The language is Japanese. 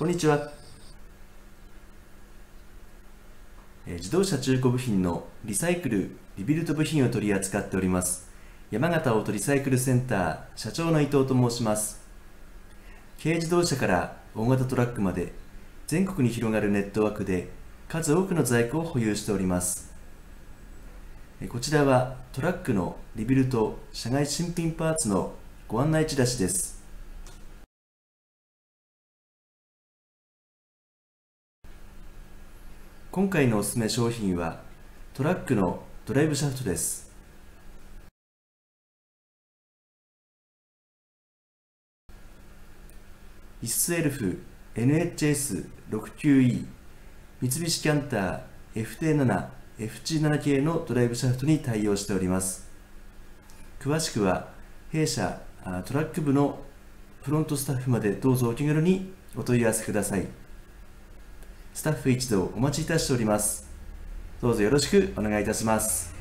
こんにちは。自動車中古部品のリサイクル、リビルト部品を取り扱っております。山形オートリサイクルセンター社長の伊藤と申します。軽自動車から大型トラックまで全国に広がるネットワークで数多くの在庫を保有しております。こちらはトラックのリビルト、社外新品パーツのご案内チラシです。今回のおすすめ商品はトラックのドライブシャフトです。イスエルフ NHS69E 三菱キャンター FT7 FG7 系のドライブシャフトに対応しております。詳しくは弊社トラック部のフロントスタッフまでどうぞお気軽にお問い合わせください。スタッフ一同お待ちいたしております。どうぞよろしくお願いいたします。